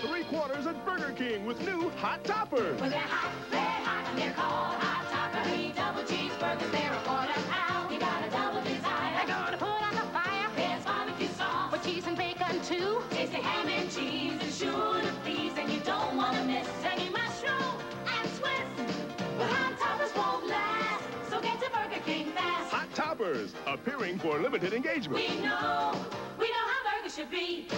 the three quarters at Burger King with new Hot Toppers. Well, they're hot, they're hot, and they're called Hot Topper. Three double cheeseburgers, they're a quarter pound. You got a double desire. They're gonna put on the fire There's barbecue sauce, with cheese and bacon too. tasty ham and cheese, and sure to please, and you don't want to miss any mushroom and Swiss. But Hot Toppers won't last, so get to Burger King fast. Hot Toppers, appearing for limited engagement. We know, we know how burgers should be.